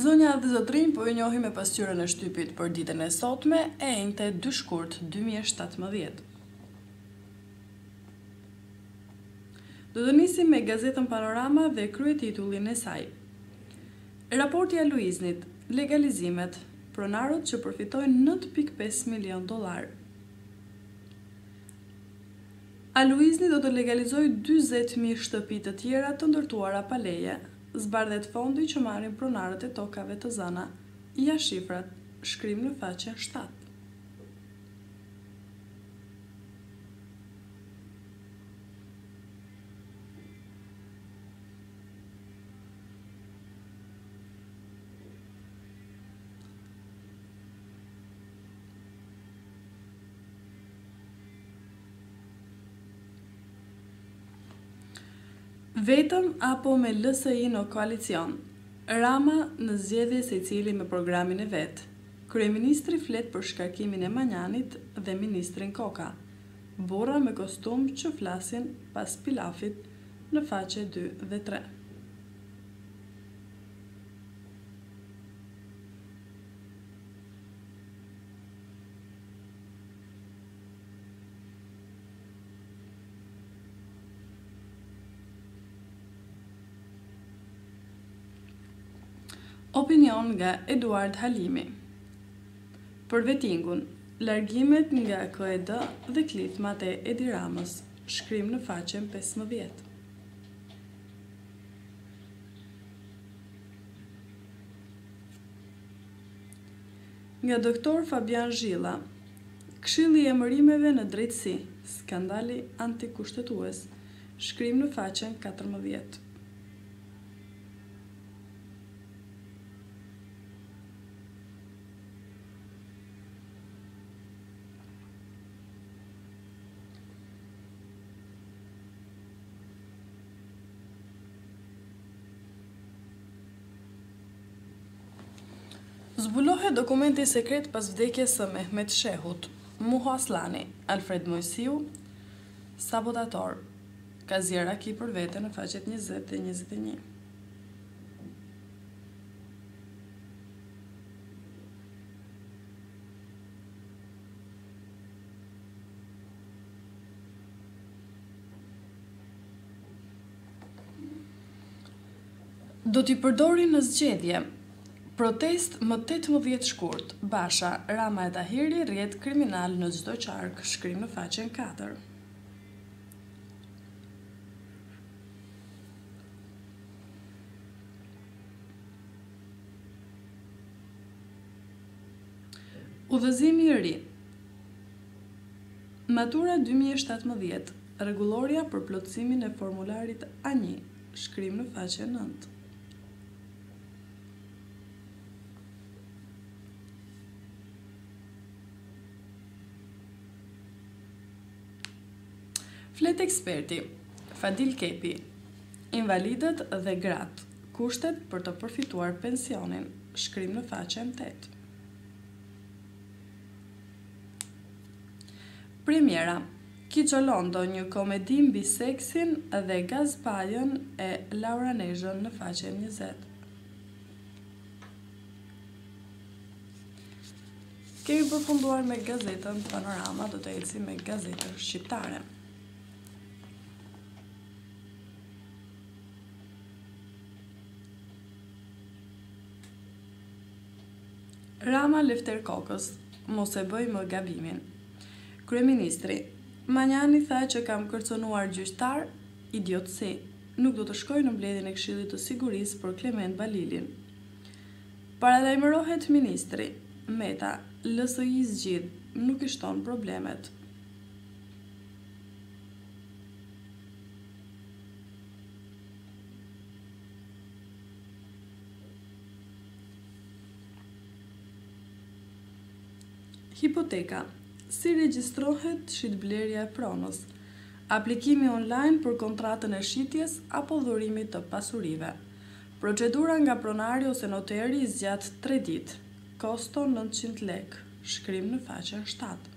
Zonja dhe zotërinj, po ju njohim me pasqyrën e shtypit për ditën e sotme, e enjte 2 shkurt 2017. Do të nisim me gazetën Panorama dhe kryetitullin e saj. Raporti i Aluiznit, Legalizimet, pronarët që përfitojnë nëntë pikë pesë milionë dollarë Aluizni do të legalizojë dyzet mijë shtëpi të tjera të ndërtuara pa leje, zbardhet fondi që marrin pronarët e tokave të zëna, ja shifrat, shkrim në faqen shtatë. Vetëm apo me LSI në koalicion? Rama në zgjedhje secili me programin e vet. Kryeministri flet për shkarkimin e Manjanit dhe ministrin Koka. Burra me kostum që flasin pas pilafit në faqet dy dhe tre. Opinion nga Eduard Halimi për Vetingun, largimet nga KED dhe klithmat e Edi Ramës. Shkrim në faqen pesëmbëdhjetë. Nga doktor Fabian Zhilla, Këshilli i Emërimeve në Drejtësi, Skandali Antikushtetues, shkrim në faqen katërmbëdhjetë. Zbulohet dokumenti sekret pas vdekjes së Mehmet Shehut, Muho Asllani, Alfred Moisiu, sabotator, ka zier raki për vete në faqet 20 dhe 21. Do t'i përdorë në zgjedhje. Protestë më tetëmbëdhjetë shkurt, Basha, Rama e Tahiri rrjet kriminal në çdo qark, shkrim në faqen katër. Udhëzimi i ri Matura dy mijë e shtatëmbëdhjetë, Rregullorja për plotësimin e formularit A një, shkrim në faqen nëntë. Flet eksperti, Fadil Kepi. Invalidët dhe gratë, kushtet për të përfituar pensionin, shkrim në faqen tetë. Premiera, Kiço Londo, një komedi mbi seksin dhe Gaz Pajën e Laura Nezhën në faqen njëzet. Kemi përfunduar me gazetën Panorama, do të ecim me Gazetën Shqiptare. Rama Lefter Kokës, Mos e bëj më gabimin. Kryeministri, Manjani tha që kam kërcënuar gjyqtarë, idiotësi. Nuk do të shkoj në mbledhjen e Këshillit të Sigurisë për Klement Balilin. Paralajmërohet ministri, Meta, LSI zgjidh, nuk i shton problemet. Hipoteka, Si regjistrohet shitblerja e pronës, aplikimi online për kontratën e shitjes apo dhurimit të pasurive? Procedura nga pronari ose noteri zgjat tre ditë, kosto nëntëqind lekë, shkrim në faqen shtatë.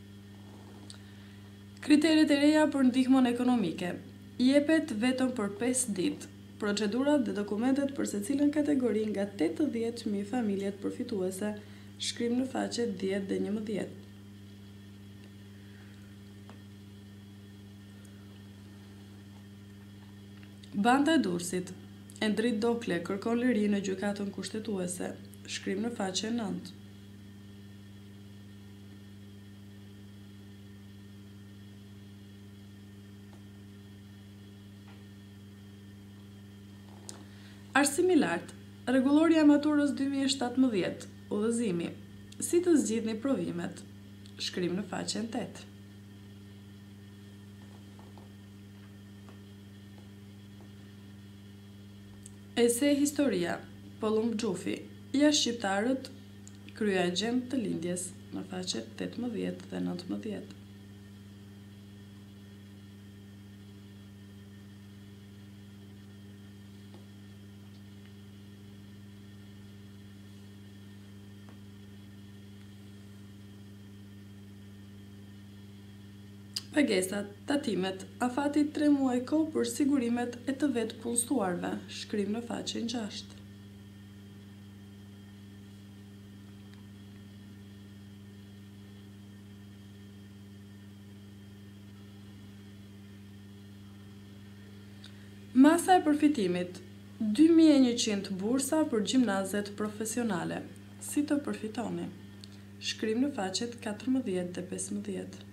Kriteret e reja për ndihmën ekonomike, jepet vetëm për pesë ditë. Procedurat dhe dokumentet për secilën kategori nga tetëdhjetë mijë familjet përfituese, shkrim në faqet dhjetë dhe njëmbëdhjetë. Banda e Durrësit, Endrit Dokle kërkon liri në Gjykatën Kushtetuese, shkrim në faqen nëntë. Arsimi i lartë, Rregullorja e maturës dy mijë e shtatëmbëdhjetë, Udhëzimi, Si të zgjidhni provimet, shkrim në faqen tetë. Ese, Historia, Pëllumb Xhufi, Ja shqiptarët Kryeagjentë të Lindjes në faqet tetëmbëdhjetë dhe nëntëmbëdhjetë. Pagesat, tatimet, afati tre muaj kohë për sigurimet e të vetëpunësuarve, shkrim në faqen gjashtë. Masa e përfitimit, dy mijë e njëqind bursa për gjimnazet profesionale. Si të përfitoni? Shkrim në faqet katërmbëdhjetë dhe pesëmbëdhjetë.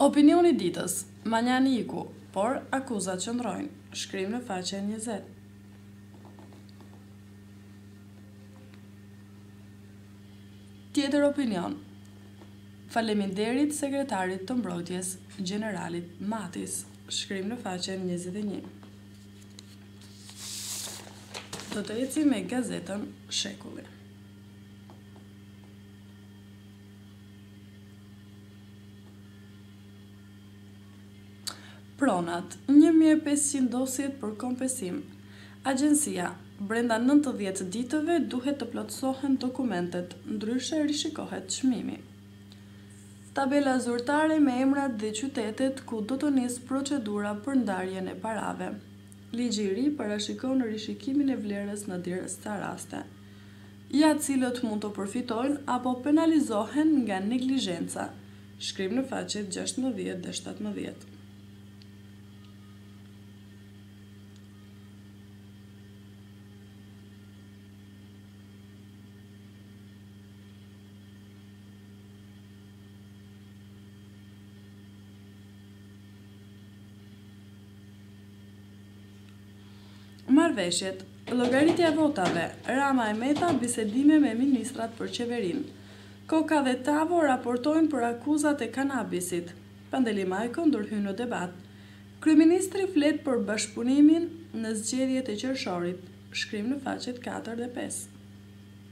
Opinioni i ditës, Manjani iku, por akuzat qëndrojnë, shkrim në faqen njëzet. Tjetër opinion, Faleminderit Sekretarit të Mbrojtjes, Gjeneralit Matis, shkrim në faqen njëzet e një. Do të eci me gazetën Shekulli. Pronat, 1500 dosjet për kompesim. Agjencia, brenda 90 ditëve duhet të plotësohen dokumentet, ndryshe rishikohet çmimi. Tabela zyrtare me emrat dhe qytetet ku do të nisë procedura për ndarjen e parave. Ligji i ri parashikon rishikimin e vlerës në disa raste. Ja cilët mund të përfitojnë apo penalizohen nga neglizhenca, shkrim në faqet gjashtëmbëdhjetë dhe shtatëmbëdhjetë. Marrëveshjet, llogaritja e votave, Rama e Meta bisedime me ministrat për qeverinë, Koka dhe Tavo raportojnë për akuzat e kanabisit, Pandeli Majko ndërhyn në debat, kryeministri flet për bashkëpunimin në zgjedhjet e qershorit, shkrim në faqet katër dhe pesë.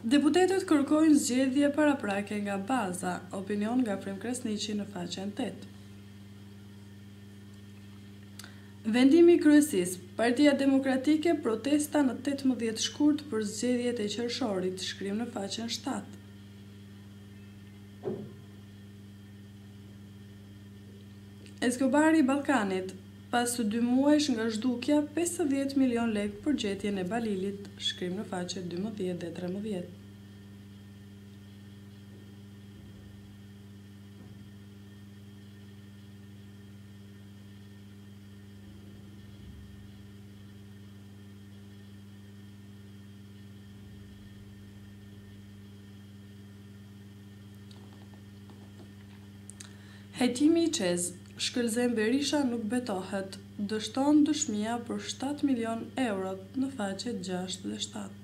Deputetët kërkojnë zgjedhje paraprake nga baza, opinion nga Afrim Krasniqi në faqen tetë. Vendimi i kryesisë, Partia Demokratike protesta në tetëmbëdhjetë shkurt për zgjedhjet e qershorit, shkrim në faqen shtatë. Escobari i Ballkanit, Pas dy muajsh nga zhdukja, pesëdhjetë milionë lekë për gjetjen e Balilit, shkrim në faqet dymbëdhjetë dhe trembëdhjetë. Hetimi i ÇEZ, Shkëlzen Berisha nuk betohet, dështon dëshmia për shtatë milionë eurot në faqet gjashtë dhe shtatë.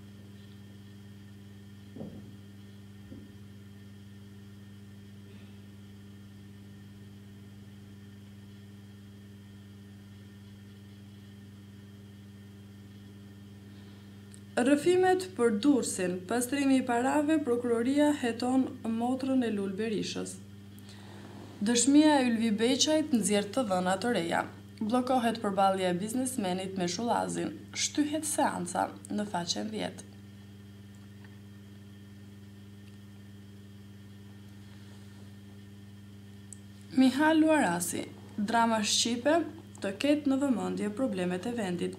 Rrëfimet për Durrësin, pastrimi i parave, prokuroria heton motrën e Lul Berishës. Dëshmia e Ylvi Beqajt nxjerr të dhëna të reja. Bllokohet përballja e biznesmenit me Shullazin, shtyhet seanca, në faqen dhjetë. Mihal Luarasi, Drama shqipe, të ketë në vëmendje problemet e vendit.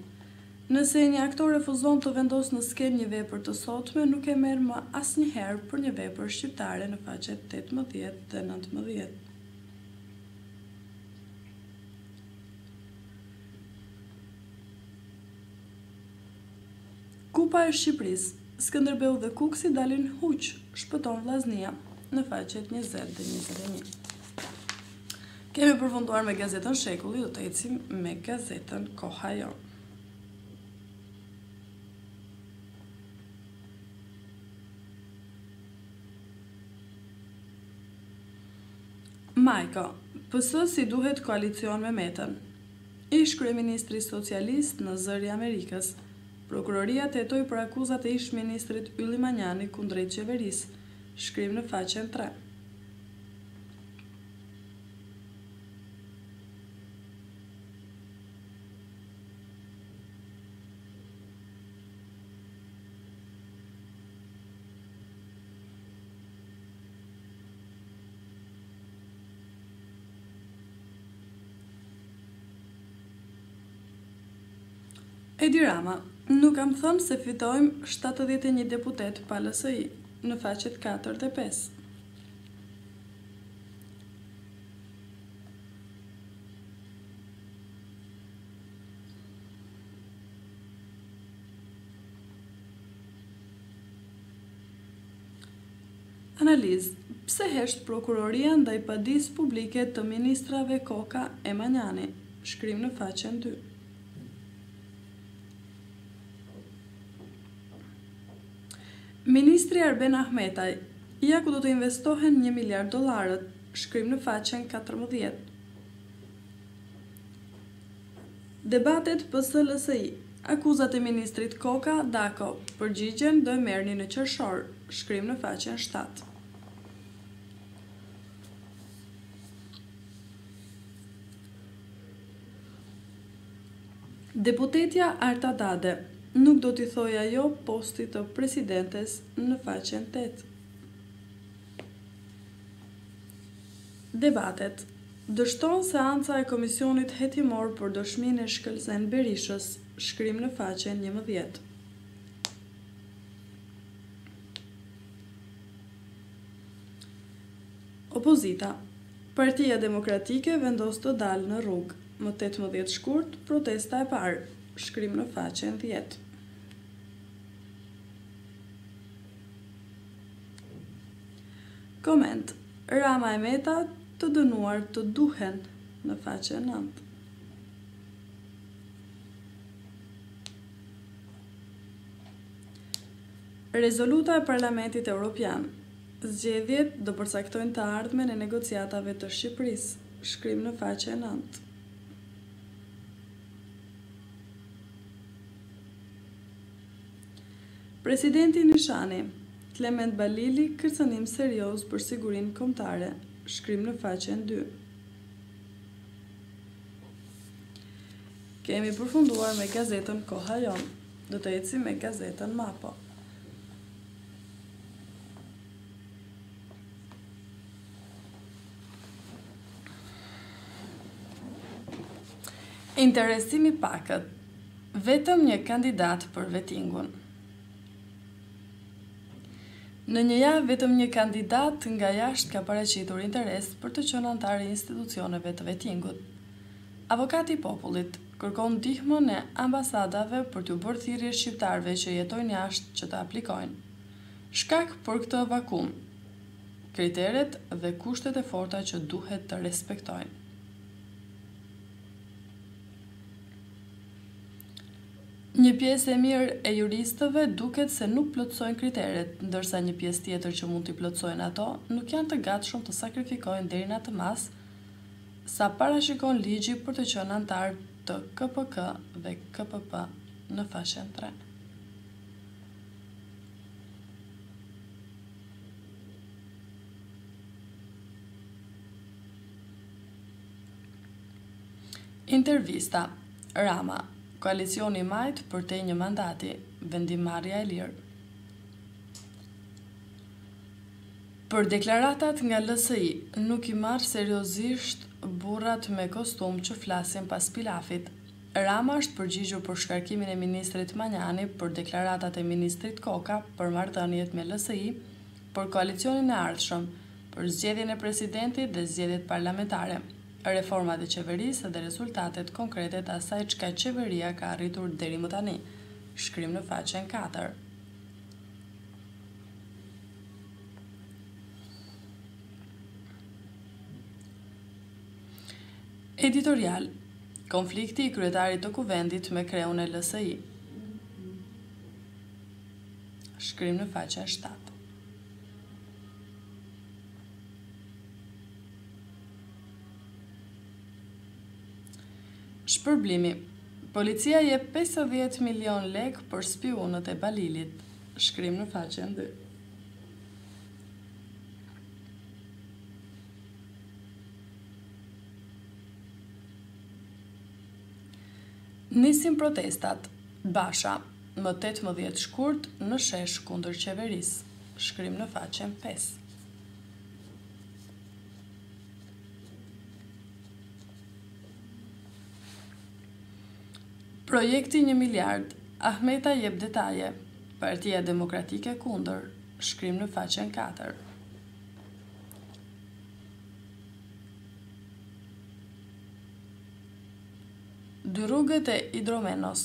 Nëse një aktor refuzon të vendosë në skenë një vepër të sotme, nuk e merr më asnjëherë për një vepër shqiptare në faqet tetëmbëdhjetë dhe nëntëmbëdhjetë. Kupa e Shqipërisë, Skënderbeu dhe Kukësi dalin huq, shpëton Vllaznia, në faqet njëzet dhe njëzet e një. Kemi përfunduar me gazetën Shekulli, do të ecim me gazetën Koha Jonë. Majko, PS s'i duhet koalicion me Metën? Ish kryeministri socialist në Zërin e Amerikës, Prokuroria të hetojë për akuzat e ish ministrit Ylli Manjani kundrejt qeverisë, shkrim në faqen tre. Edi Rama, Nuk kam thënë se fitojmë shtatëdhjetë e një deputetë pa LSI, në faqet katër dhe pesë. Analizë, Pse hesht prokuroria ndaj padisë publike të ministrave Koka e Manjani? shkrim në faqen dy. Ministri Arben Ahmetaj, Ja ku do të investohen një miliard dollarët, shkrim në faqen katërmbëdhjetë. Debatet PS-LSI, Akuzat e ministrit Koka, Dako, përgjigjen do e merrni në qershor, shkrim në faqen shtatë. Deputetja Arta Dade, Nuk do t'i thoja jo postit të Presidentes në faqen tetë. Debatet, Dështon seanca e Komisionit Hetimor për dëshminë e Shkëlzen Berishës, shkrim në faqen njëmbëdhjetë. Opozita, Partia Demokratike vendos të dalë në rrugë, më tetëmbëdhjetë shkurt, protesta e parë, shkrim në faqen dhjetë. Koment, Rama e Meta të dënuar të duhen, në faqen nëntë. Rezoluta e Parlamentit Europian, Zgjedhjet do përcaktojnë të ardhmen e negociatave të Shqipërisë, shkrim në faqen nëntë. Presidenti Nishani, Klement Balili kërcënim serioz për sigurinë kombëtare, shkrim në faqen dy. Kemi përfunduar me gazetën Koha Jonë. Do të ecim me gazetën Mapo. Interesimi i pakët. Vetëm një kandidat për vetingun. Në një javë vetëm një kandidat nga jashtë ka paraqitur interes për të qenë anëtar i institucioneve të vetingut. Avokati i popullit, Kërkon ndihmën e ambasadave për t'u bërë thirrje shqiptarëve që jetojnë jashtë që të aplikojnë. Shkak për këtë vakum, kriteret dhe kushtet e forta që duhet të respektojnë. Një pjesë e mirë e juristëve duket se nuk plotësojnë kriteret, ndërsa një pjesë tjetër që mund t'i plotësojnë ato, nuk janë të gatshëm të sakrifikojnë deri në atë masë, Sa parashikon ligji për të qenë anëtar të KPK dhe KPP në faqen tre. Intervista, Rama, Koalicioni i majtë përtej një mandati, vendimmarrja e lirë. Për deklaratat nga LSI, nuk i marr seriozisht burrat me kostum që flasin pas pilafit. Rama është përgjigjur për shkarkimin e ministrit Manjani për deklaratat e ministrit Koka për marrëdhëniet me LSI, për koalicionin e ardhshëm, për zgjedhjen e presidentit dhe zgjedhjet parlamentare, reformat e qeverisë dhe rezultatet konkrete të asaj çka qeveria ka arritur deri më tani, shkrim në faqen katër. Editorial, Konflikti i kryetarit të Kuvendit me kreun e LSI. Shkrim në faqen 7. Shpërblimi, Policia jep pesëdhjetë milionë lekë për spiunët e Balilit, shkrim në faqen dy. Nisim protestat, Basha, më tetëmbëdhjetë shkurt në shesh kundër qeverisë, shkrim në faqen pesë. Projekti një miliard, Ahmetaj jep detaje, Partia Demokratike kundër, shkrim në faqen 4. Dy rrugët e Idromenos,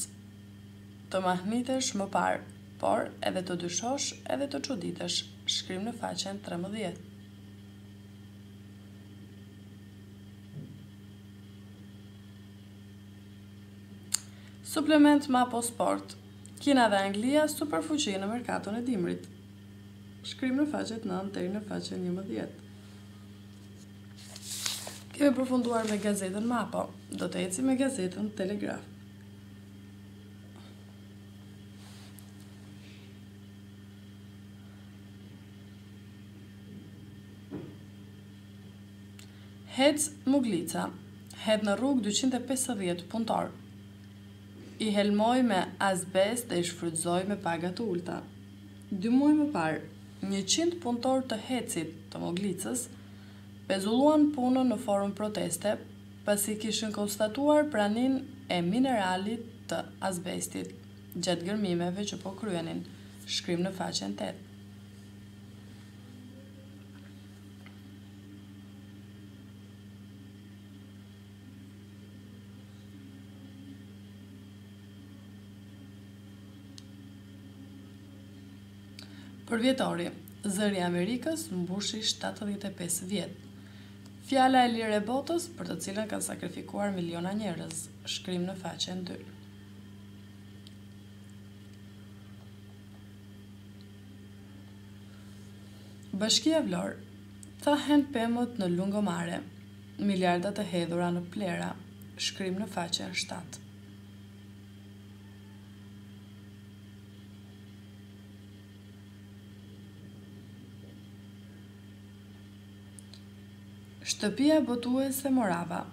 të mahnitesh më parë, por edhe të dyshosh edhe të çuditesh, shkrim në faqen 13. Suplement Mapo Sport. Kina dhe Anglia superfuqi në merkaton e dimrit. Shkrim në faqet 9 deri në faqen 11. Kemi përfunduar me gazetën Mapo, do të ecim me gazetën Telegraf. HEC Moglica, hedh në rrugë dyqind e pesëdhjetë punëtorë. I helmoi me azbest dhe i shfrytëzoi me paga të ulëta. Dy muaj më parë, njëqind punëtorë të HEC-it të Moglicës pezulluan punën në formë proteste pasi kishin konstatuar praninë e mineralit të azbestit gjatë gërmimeve që po kryenin. Shkrim në faqen 8. Përvjetori, Zëri i Amerikës mbushi 75 vjet. Fjala e lirë e botës për të cilën kanë sakrifikuar miliona njerëz, shkrim në faqen 2. Bashkia Vlorë, Thahen pemët në lungomare, miliarda të hedhura në plehra, shkrim në faqen shtatë. Shtëpia botuese Morava,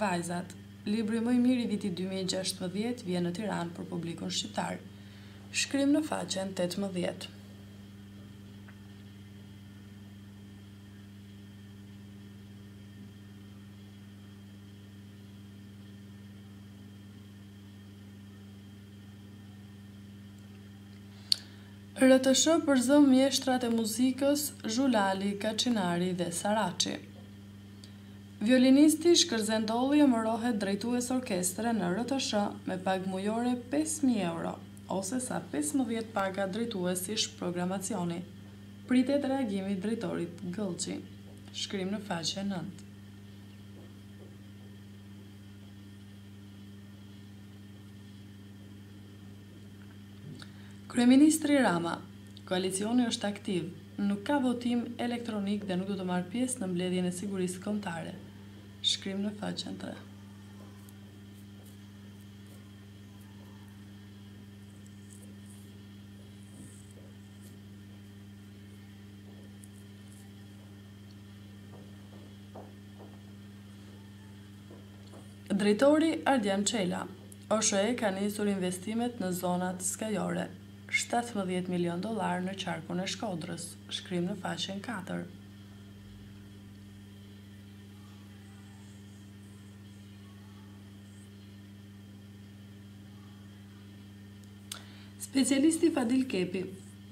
Vajzat, libri më i mirë i vitit dy mijë e gjashtëmbëdhjetë vjen në Tiranë për publikun shqiptar. Shkrim në faqen tetëmbëdhjetë. RTSH përzë mjeshtrat e muzikës Zhulali, Kaçinari dhe Saraçi. Violinisti Shkëlzen Doli emërohet drejtues orkestre në RTSH me pagë mujore pesë mijë euro, ose sa pesëmbëdhjetë paga drejtuesish programacioni. Pritet reagimi i drejtorit Gëllçi. Shkrim në faqen nëntë. Kryeministri Rama, Koalicioni është aktiv, nuk ka votim elektronik dhe nuk do të marrë pjesë në mbledhjen e sigurisë kombëtare. Shkrim në faqen tre. Drejtori Adrian Çela, OSHEE ka nisur investimet në zonat skajore, shtatëmbëdhjetë milionë dollarë në qarkun e Shkodrës, shkrim në faqen katër. Specialisti Fadil Kepi,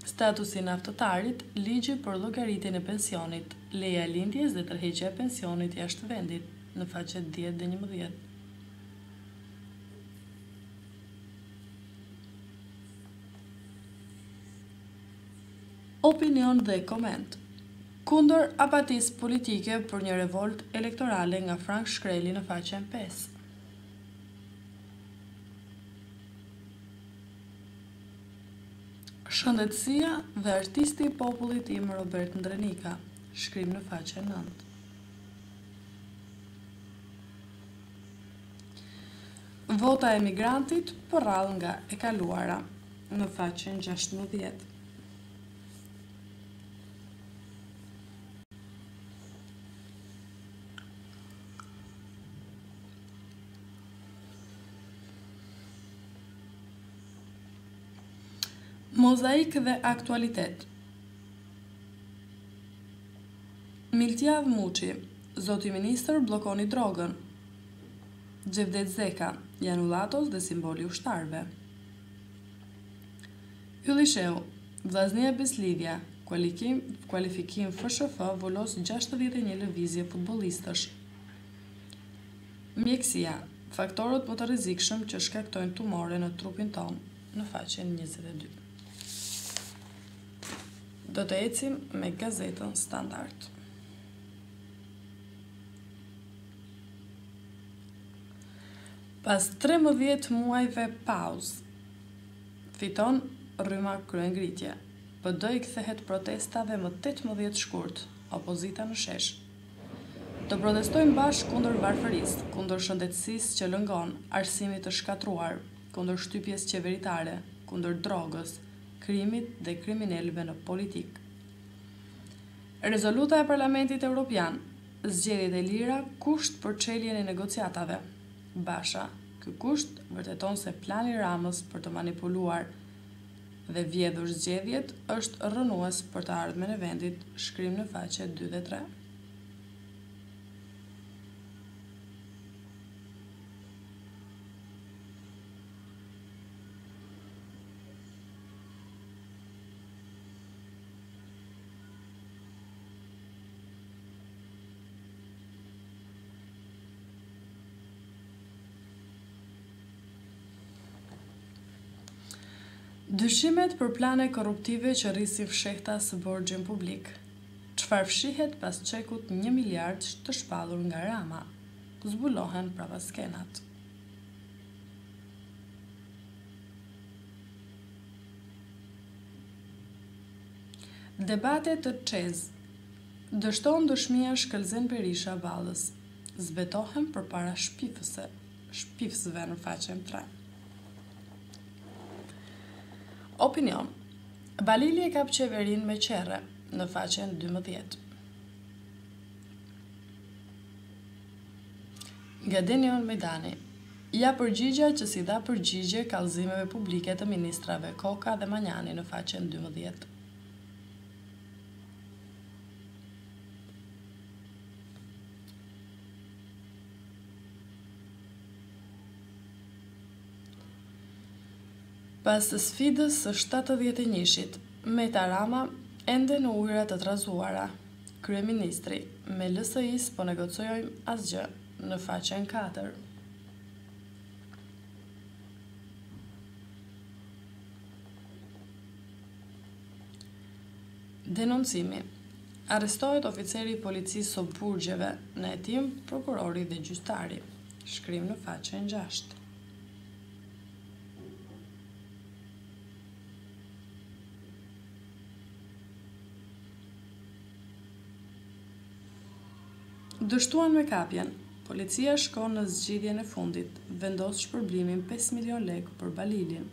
Statusi i naftëtarit, ligji për llogaritjen e pensionit, leja e lindjes dhe tërheqja e pensionit jashtë vendit, në faqet dhjetë dhe njëmbëdhjetë. Opinion dhe koment Kundër apatisë politike për një revoltë elektorale nga Frank Shkreli në faqen pesë. Shëndetësia dhe artisti i popullit tim Robert Ndrenika, shkrim në faqen nëntë. Vota e emigrantit përrallë nga e kaluara, në faqen gjashtëmbëdhjetë. Mozaik dhe aktualitet. Miltiadh Muçi, Zoti ministër bllokoni drogën! Xhevdet Zekaj, Janullatos dhe simboli i ushtarëve! Ylli Shehu, te, Vllaznia Beslidhja, kualifikim FSHF vulos gjashtëdhjetë e një lëvizje futbollistësh! Mjekësia, Faktorët më të rrezikshëm që shkaktojnë tumore në trupin tonë, në faqen njëzet e dy. Do të ecim me gazetën Standard. Pas 13 muajve pauzë, fiton rryma kryengritëse. PD i kthehet protestave më 18 shkurt, opozita në shesh. Të protestojmë bashkë kundër varfërisë, kundër shëndetësisë që lëngon, arsimit të shkatërruar, kundër shtypjes qeveritare, kundër drogës, krimit dhe kriminelëve në politikë. Rezoluta e Parlamentit Europian, Zgjedhjet e lira kusht për çeljen e negociatave, Basha, Ky kusht vërteton se plani i Ramës për të manipuluar dhe vjedhur zgjedhjet është rrënues për të ardhmen e vendit, shkrim në faqe dy dhe tre. Dyshimet për plane korruptive që rrisin fshehtas borxhin publik, çfarë fshihet pas çekut një miliardsh të shpallur nga Rama, zbulohen prapaskenat. Debate te CEZ, dështon dëshmia Shkëlzen Berisha Ballës, Zbetohen përpara shpifëse, shpifësve në faqen tre. Opinion, Balili e kap qeverinë me qerre, në faqen dymbëdhjetë. Nga Denion Meidani, Ja përgjigja që s'i dha përgjigje kallëzimeve publike të ministrave Koka dhe Manjani në faqen dymbëdhjetë. Pas sfidës së shtatëdhjetë e njëshit, Meta-Rama ende në ujëra të trazuara, Kryeministri, Me LSI s'po negociojmë asgjë, në faqen katër. Denoncimi, Arrestohet oficeri i policisë së burgjeve, në hetim prokurori dhe gjyqtari, shkrim në faqen gjashtë. Dështuan me kapjen, policia shkon në zgjidhjen e fundit, vendos shpërblimin pesë milion lekë për Balilin.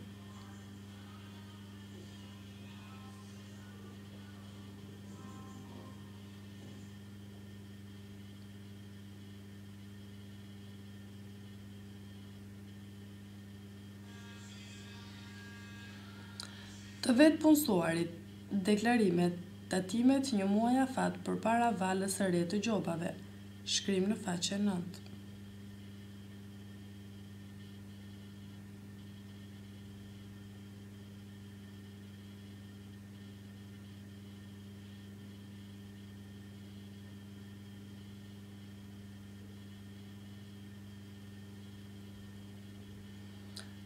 Të vetëpunësuarit, Deklarimet, Tatimet një muaj afat përpara valës së re të gjobave, shkrim në faqen nëntë.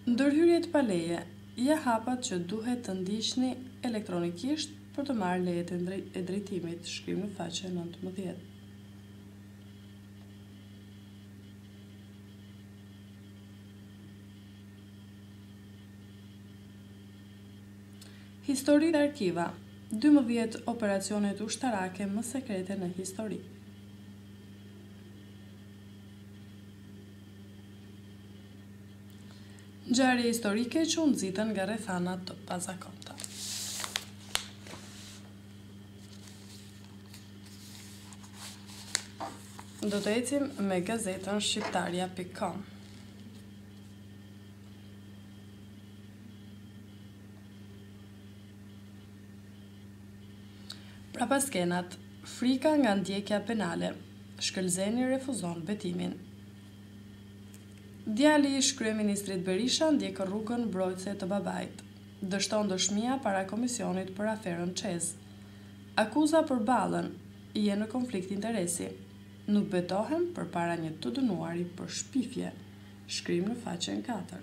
Ndërhyrjet pa leje, ja hapat që duhet të ndiqni elektronikisht për të marrë lejet e drejtimit, shkrim në faqe nëntëmbëdhjetë. Histori dhe arkiva, dymbëdhjetë operacionet ushtarake më sekrete në histori. Ngjarje historike që u nxitën nga rrethana të pazakonta. Do të ecim me gazetën Shqiptarja.com. Prapaskenat, frika nga ndjekja penale, Shkëlzeni refuzon betimin. Djali i ish-kryeministrit Berisha ndjek rrugën mbrojtëse të babait, dështon dëshmia para Komisionit për aferën ÇEZ. Akuza për Ballën, Je në konflikt interesi. Nuk betohem përpara një të dënuari për shpifje, shkrim në faqen katër.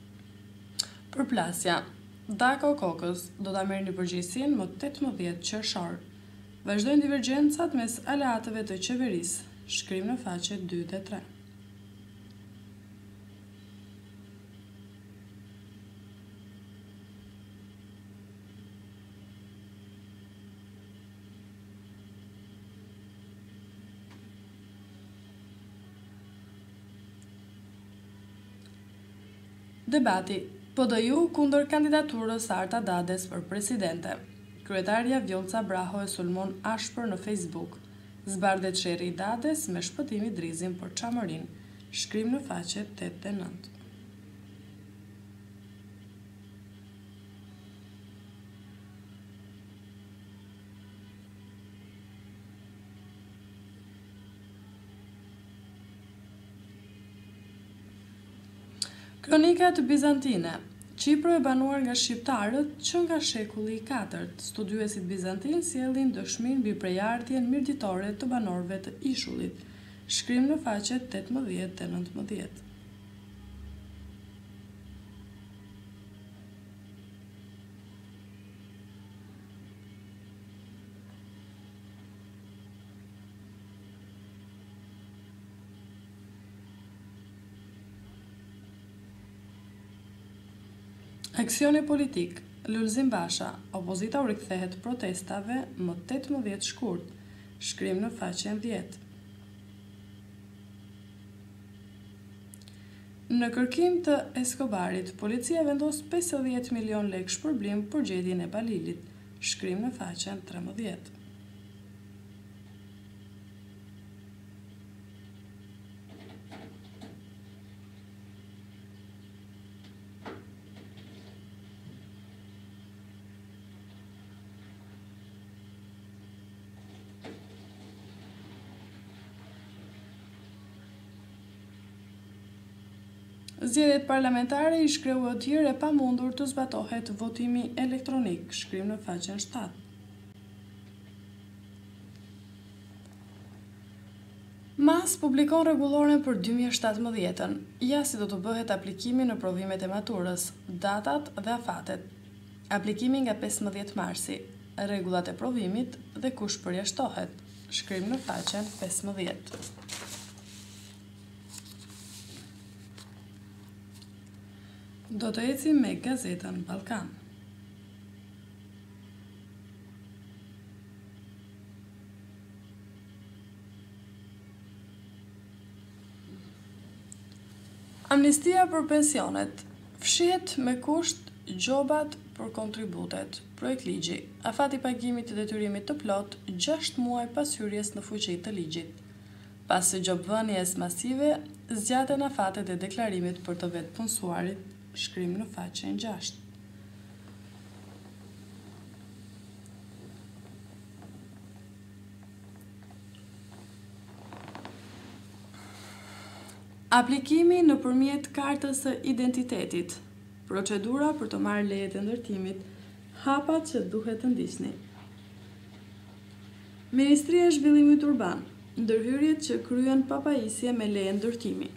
Përplasja, Dako Kokës: do ta merrni përgjegjësinë më tetëmbëdhjetë qershor, vazhdojnë divergjencat mes aleatëve të qeverisë, shkrim në faqet dy dhe tre. Debati, PDIU kundër kandidaturës së Arta Dades për presidente, kryetarja Vjollca Braho e sulmon ashpër në Facebook, zbardhet sherri i Dades me Shpëtim Idrizin për Çamërinë, shkrim në faqet tetë dhe nëntë. Kronikat Bizantine Qipro e banuar nga shqiptarët që nga shekulli i katërt, studiuesit bizantinë sjellin dëshminë mbi prejardhjen mirditore të banorëve të ishullit, shkrim në faqet tetëmbëdhjetë dhe nëntëmbëdhjetë. Aksioni politik, Lulzim Basha, Opozita u rikthehet protestave më tetëmbëdhjetë shkurt, shkrim në faqen dhjetë. Në kërkim të Escobarit, policia vendos pesëdhjetë milionë lekë shpërblim për gjetjen e Balilit, shkrim në faqen trembëdhjetë. Zgjedhjet parlamentare ish-kreu i ODIHR e pamundur të zbatohet votimi elektronik, shkrim në faqen 7. MAS publikon rregulloren për dy mijë e shtatëmbëdhjetën, ja si do të bëhet aplikimi në provimet e maturës, datat dhe afatet, aplikimi nga pesëmbëdhjetë marsi, rregullat e provimit dhe kush përjashtohet, shkrim në faqen pesëmbëdhjetë. Do të ecim me gazetën Ballkan. Amnistia për pensionet, Fshihen me kusht gjobat për kontributet, Projektligji, Afati i pagimit të detyrimit të plotë gjashtë muaj pas hyrjes në fuqi të ligjit. Pas gjobvënies masive, zgjaten afatet e deklarimit për të vetëpunësuarit. Shkrim në faqen gjashtë. Aplikimi nëpërmjet kartës së identitetit, procedura për të marrë lejet e ndërtimit, hapat që duhet të ndiqni. Ministria e Zhvillimit Urban, ndërhyrjet që kryhen pa pajisje me leje ndërtimi.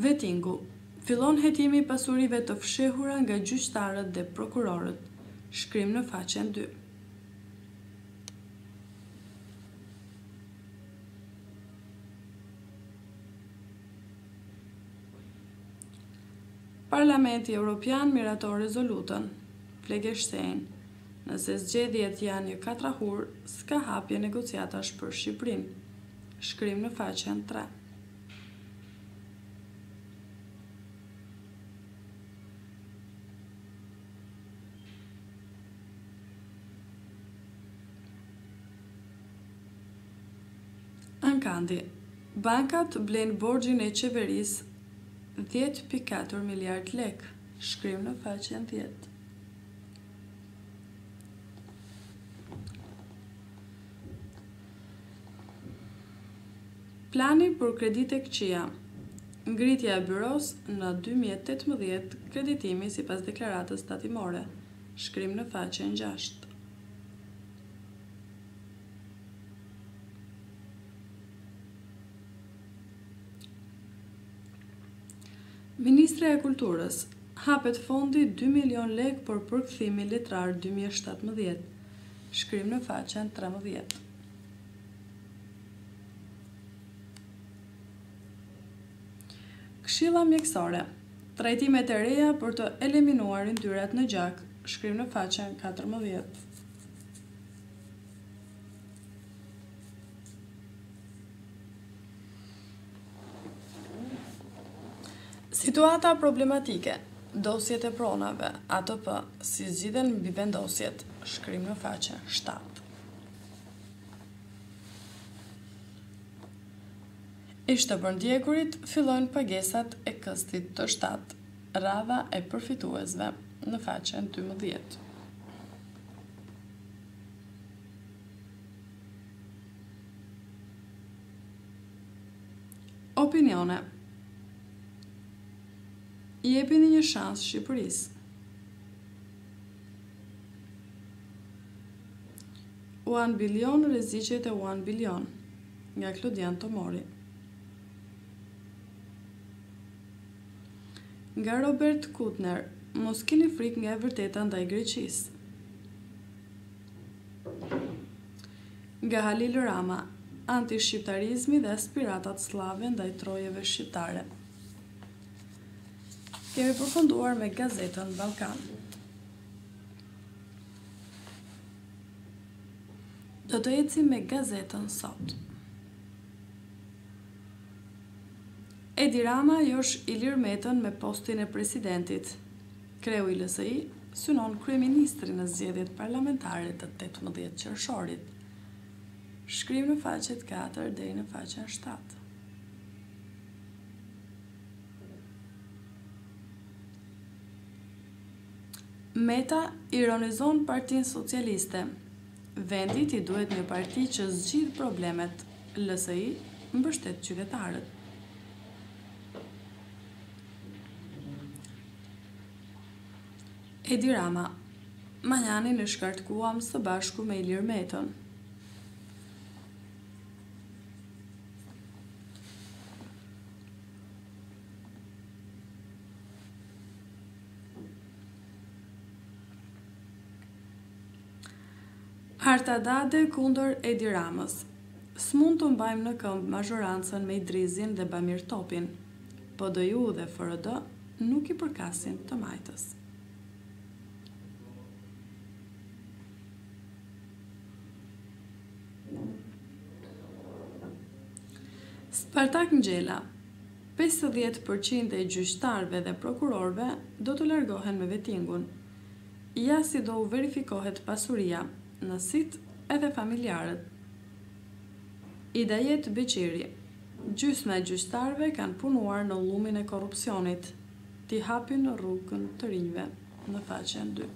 Vetingu, Fillon hetimi i pasurive të fshehura nga gjyqtarët dhe prokurorët, shkrim në faqen dy. Parlamenti Europian miraton rezolutën, Fleckenstein. Nëse zgjedhjet janë një katrahurë, s'ka hapje negociatash për Shqipërinë, shkrim në faqen tre. Ankandi, Bankat blejnë borxhin e qeverisë dhjetë pikë katër miliardë lekë, shkrim në faqen dhjetë. Plani për kreditë e këqija, Ngritja e Byrosë në dy mijë e tetëmbëdhjetë kreditimi sipas deklaratës tatimore, shkrim në faqen gjashtë. Ministria e Kulturës, Hapet fondi dy milionë lekë për përkthimin letrar dy mijë e shtatëmbëdhjetë, shkrim në faqen trembëdhjetë. Këshilla mjekësore, Trajtimet e reja për të eliminuar yndyrat në gjak, shkrim në faqen katërmbëdhjetë. Situata problematike, dosjet e pronave, ATP, si zgjidhen mbivendosjet, shkrim në faqen shtatë. Ish-të përndjekurit fillojnë pagesat e këstit të shtatë, radha e përfituesve, në faqen dymbëdhjetë. Opinione Jepini një shans Shqipërisë. One Billion Rreziqet e One Billion nga Klodian Tomori. Nga Robert Kutner Mos keni frikë nga e vërteta ndaj Greqisë. Nga Halil Rama, Antishqiptarizmi dhe aspiratat sllave ndaj trojeve shqiptare. Kemi përfunduar me Gazetën Ballkan. Do të ecim me Gazetën Sot. Edi Rama josh Ilir Metën me postin e presidentit. Kreu i LSI synon kryeministrin në zgjedhjet parlamentare të tetëmbëdhjetë qershorit. Shkrim në faqet katër deri në faqen shtatë. Meta ironizon Partinë Socialiste, Vendit i duhet një parti që zgjidh problemet, LSI mbështet qytetarët. Edi Rama, Manjanin e shkarkuam së bashku me Ilir Metën. Arta Dade kundër Edi Ramës, S'mund të mbajmë në këmbë mazhorancën me Idrizin dhe Bamir Topin. PDIU dhe FRD nuk i përkasin të majtës. Spartak Ngjela, Pesëdhjetë për qind e gjyqtarëve dhe prokurorëve do të largohen me vetingun. Ja si do u verifikohet pasuria, në sitë edhe familjarët. Idajet Beqiri, Gjysma e gjyqtarëve kanë punuar në llumin e korrupsionit, t'i hapin rrugën të rinjve, në faqen dy.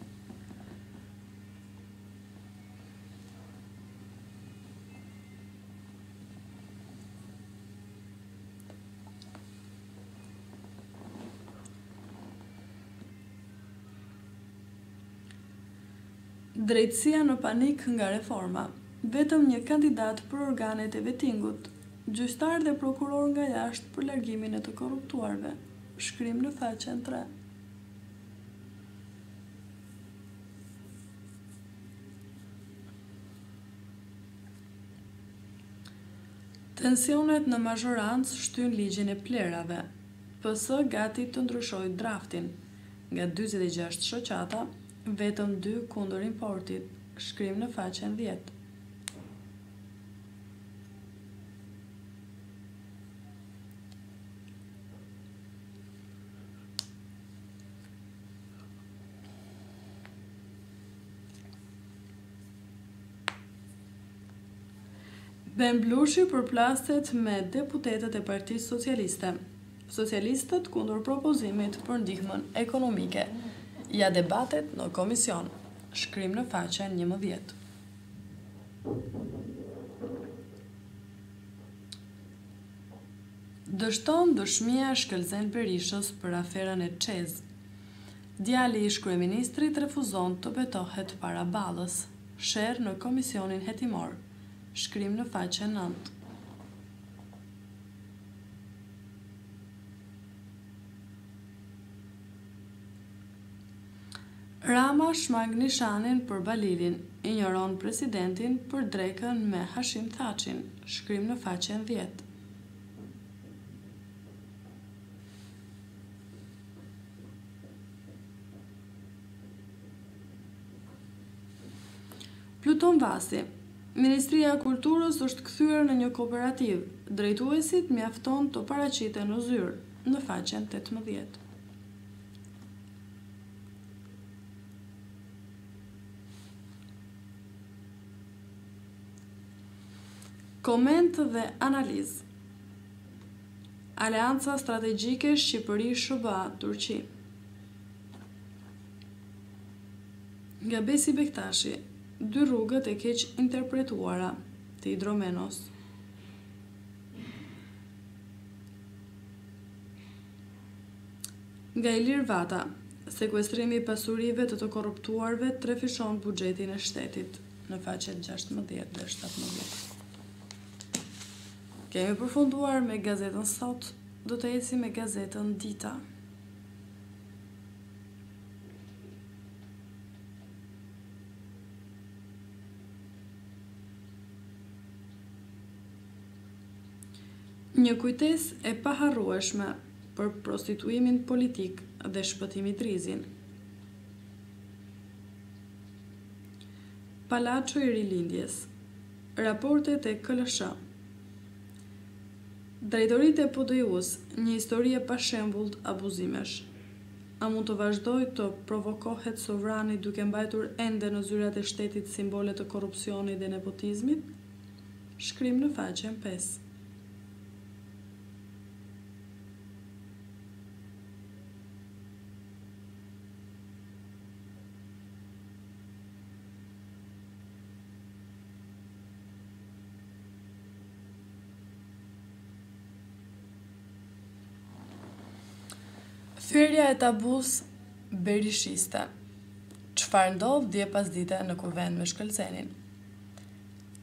Drejtësia në panik nga reforma. Vetëm një kandidat për organet e vetingut. Gjyqtarë dhe prokurorë nga jashtë për largimin e të korruptuarve. Shkrim në faqen tre. Tensionet në mazhorancë shtyjnë ligjin e plerave. PS gati të ndryshojë draftin. Nga dyzet e gjashtë shoqata, Vetëm dy kundër importit, shkrim në faqen dhjetë. Ben Blushi përplaset me deputetët e Partisë Socialiste. Socialistët kundër propozimit për ndihmën ekonomike, ja debatet në komision, shkrim në faqen njëmbëdhjetë. Dështon dëshmia e Shkëlzen Berishës për aferën e ÇEZ, Djali i ish-kryeministrit refuzon të betohet para Ballës, sherr në Komisionin Hetimor, shkrim në faqen nëntë. Rama shmang Nishanin për Balilin, injoron presidentin për drekën me Hashim Thaçin, shkrim në faqen dhjetë. Pluton Vasi, Ministria e Kulturës është kthyer në një kooperativë, drejtuesit mjafton të paraqiten në zyrë, në faqen tetëmbëdhjetë. Koment dhe analizë, Aleanca strategjike Shqipëri-SHBA, Turqi. Nga Besi Bekteshi. Dy rrugët e keqinterpretuara të Idromenos. Nga Ilir Vata, Sekuestrimi i pasurive të të korruptuarve trefishon buxhetin e shtetit, në faqet gjashtëmbëdhjetë dhe shtatëmbëdhjetë. Kemi përfunduar me gazetën Sot, do të ecim me gazetën Dita. Një kujtesë e paharrueshme për prostituimin politik dhe Shpëtim Idrizin. Palaço i Rilindjes, Raportet e KLSH, Drejtoritë e PDIU-së, një histori e pashembullt abuzimesh. A mund të vazhdojë të provokohet sovrani duke mbajtur ende në zyrat e shtetit simbole të korrupsionit dhe nepotizmit? Shkrim në faqen pesë. Thyerja e tabus berishiste. Çfarë ndodhi dje pasdite në Kuvend me Shkëlzenin?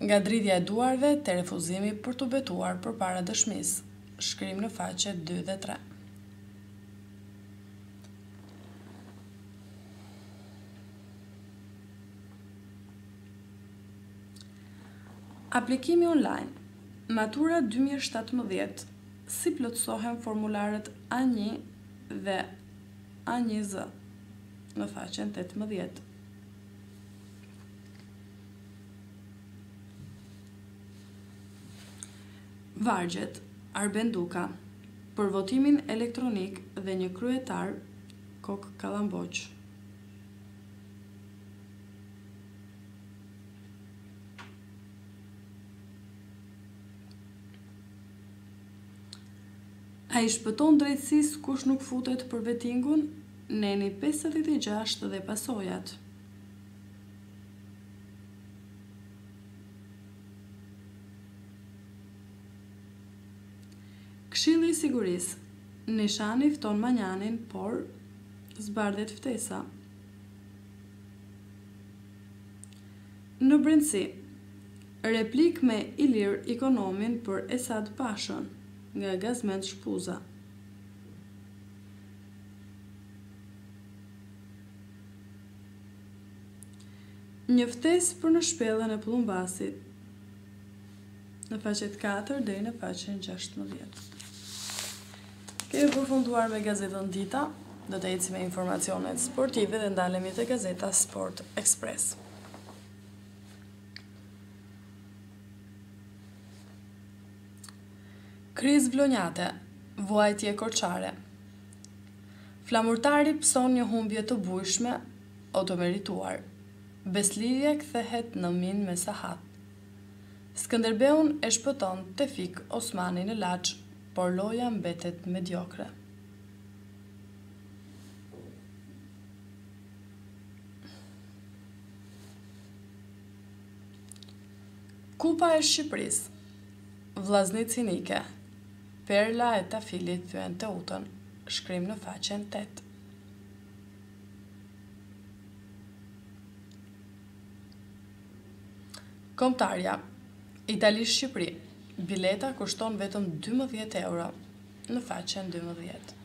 Nga dridhja e duarve te refuzimi për t'u betuar përpara dëshmisë, shkrim në faqet dy dhe tre. Aplikimi online, Matura dy mijë e shtatëmbëdhjetë. Si plotësohen formularët A një dhe A një zë në faqen tetëmbëdhjetë. Vargjet, Arben Duka, Për votimin elektronik dhe një kryetar kokëkallamboq. A i shpëton drejtësisë kush nuk futet për vetingun, Neni pesëdhjetë e gjashtë dhe pasojat? Këshilli i Sigurisë, Nishani fton Manjanin, por zbardhet ftesa. Në brendësi. Replikë me Ilir Ikonomin për Esad Pashën, nga Gazment Shpuza. Një ftesë për në shpellën e Pëllumbasit, në faqet katër deri në faqen gjashtëmbëdhjetë. Kemi përfunduar me gazetën Dita, do të ecim me informacionet sportive dhe ndalemi te gazeta Sport Express. Krizë vlonjate, vuajtje korçare. Flamurtari pëson një humbje të bujshme por të merituar. Beslidhja kthehet në minë me sahat. Skënderbeun e shpëton Tefik Osmani në Laç, por loja mbetet mediokre. Kupa e Shqipërisë, Vllaznia cinike, perla e Tafilit thyen Teutën, shkrim në faqen tetë. Kombëtarja, Itali-Shqipëri, bileta kushton vetëm dymbëdhjetë euro, në faqen dymbëdhjetë.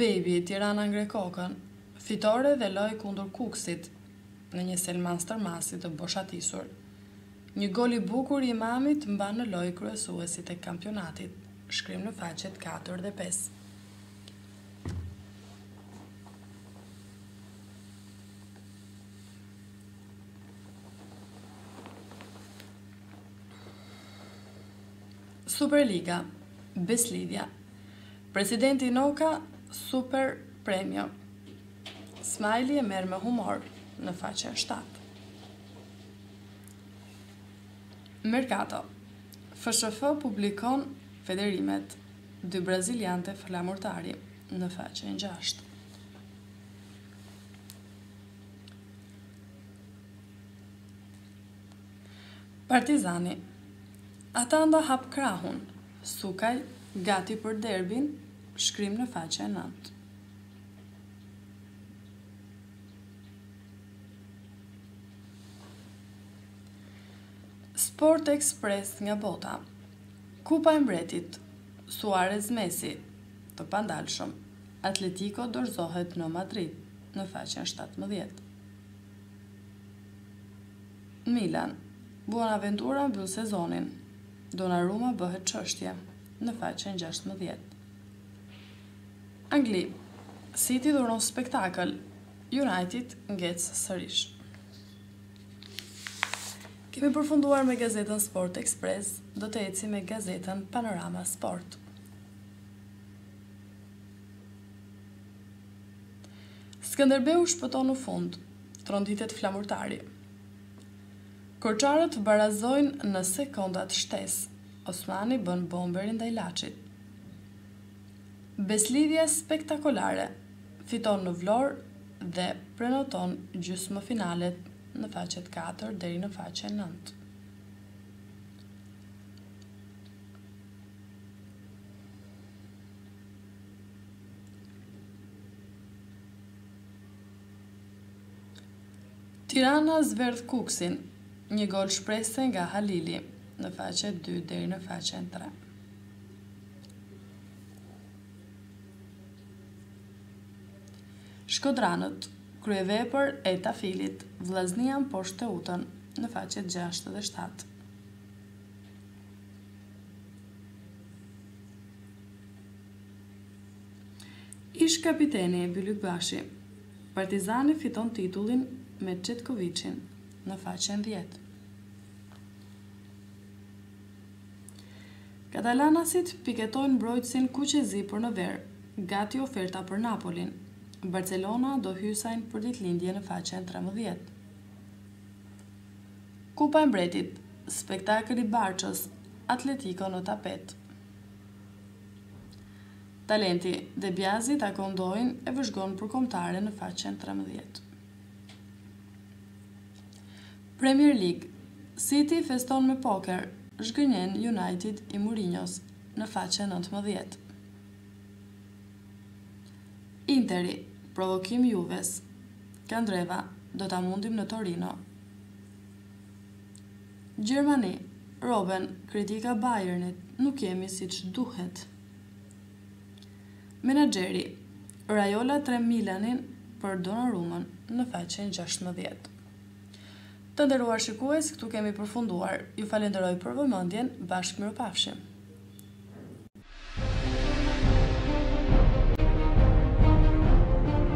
Baby, Tirana ngre kokën. Fitore dhe lojë kundër Kukësit në një Selman Stërmasi të boshatisur. Një gol i bukur i Imamit mban në lojë kryesuesit e kampionatit, shkrim në faqet katër dhe pesë. Superliga, Beslidhja, Presidenti Noka, Super Premio. Smajli e merr me humor, në faqen shtatë. Merkato, FSHF publikon federimet, dy brazilianë te Flamurtari, në faqen gjashtë. Partizani, Atanda hap krahun, Sukaj, Gati për derbin, shkrim në faqen nëntë. Sport Express nga bota, Kupa e Mbretit, Suarez Messi, të pandalshëm, Atletico dorëzohet në Madrid, në faqen shtatëmbëdhjetë. Milan, Bonaventura mbyll sezonin, Donnarumma bëhet çështje, në faqen gjashtëmbëdhjetë. Angli, City dhuron spektakël, United ngec sërish. Kemi përfunduar me gazetën Sport Express, do të eci me gazetën Panorama Sport. Skënderbeu shpëton në fund, tronditet Flamurtari. Korçarët barazojnë në sekondat shtesë, Osmani bën bomberin ndaj Laçit. Besëlidhja spektakolare fiton në Vlorë dhe prenoton gjysmëfinalet në faqet katër deri në faqen nëntë. Tirana zverdh Kukësin, një gol shprese nga Halili, në faqe dy deri në faqen tre. Shkodranët, kryevepër e Tafilit, Vllaznia mposht Teutën, në faqet gjashtë dhe shtatë. Ish-kapiteni Bylykbashi, Partizani fiton titullin me Çetkoviçin, në faqen dhjetë. Katalanasit piketojnë mbrojtësin kuqezi për në verë, gati oferta për Napolin, Barcelona do Hysajn për ditëlindje në faqen trembëdhjetë. Kupa e Mbretit, spektakël i Barçës, Atletico në tapet. Talenti, De Biazi takon Ndojn e vëzhgon për Kombëtaren në faqen trembëdhjetë. Premier League, City feston me poker, zhgënjen United i Mourinhos në faqen nëntëmbëdhjetë. Interi, provokim Juves, Kandreva, Do ta mundim në Torino. Gjermani, Robben, kritika Bayernit, Nuk jemi siç duhet. Menaxheri, Raiola tremb Milanin për Donnarummën në faqen gjashtëmbëdhjetë. Të nderuar shikues, këtu kemi përfunduar. Ju falenderoj për vëmendjen, bashkë mirupafshim!